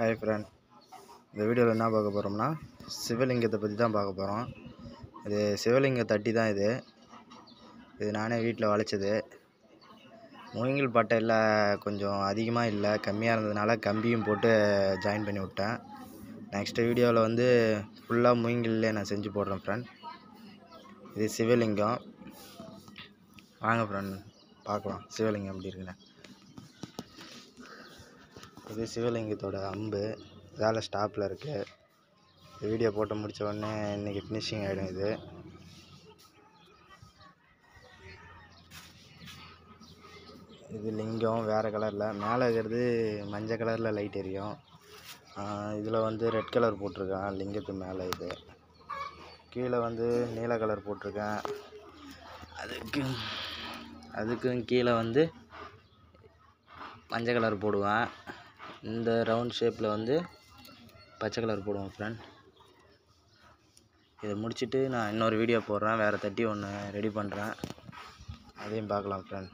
Hi friend இந்த வீடியோவில் என்ன பார்க்க போகிறோம்னா சிவலிங்கத்தை பற்றி தான் பார்க்க போகிறோம் இது சிவலிங்க தட்டி தான் இது. இது நானே வீட்டில் வளைச்சது. மூங்கில் பட்டையில் கொஞ்சம் அதிகமாக இல்லை கம்மியாக இருந்ததுனால கம்பியும் போட்டு ஜாயின் பண்ணி விட்டேன். நெக்ஸ்ட் வீடியோவில் வந்து ஃபுல்லாக மூங்கில்லே நான் செஞ்சு போடுறேன் ஃப்ரெண்ட் இது சிவலிங்கம். வாங்க ஃப்ரெண்ட் பார்க்கலாம் சிவலிங்கம் எப்படி இருக்குன்னு. இது சிவலிங்கத்தோட அம்பு வேலை ஸ்டாப்பில் இருக்குது இந்த வீடியோ போட்டு முடித்த உடனே இன்றைக்கி ஃபினிஷிங் ஆகிடும் இது. இது லிங்கம் வேறு கலரில் மேலே இருக்கிறது மஞ்சள் கலரில் லைட் எரியும். இதில் வந்து ரெட் கலர் போட்டிருக்கேன் லிங்கத்து மேலே இது. கீழே வந்து நீல கலர் போட்டிருக்கேன். அதுக்கு அதுக்கும் கீழே வந்து மஞ்சள் கலர் போடுவேன். இந்த ரவுண்ட் ஷேப்பில் வந்து பச்சை கலர் போடுவோம் ஃப்ரெண்ட் இதை முடிச்சுட்டு நான் இன்னொரு வீடியோ போடுறேன். வேறு தட்டி ஒன்று ரெடி பண்ணுறேன் அதையும் பார்க்கலாம் ஃப்ரெண்ட்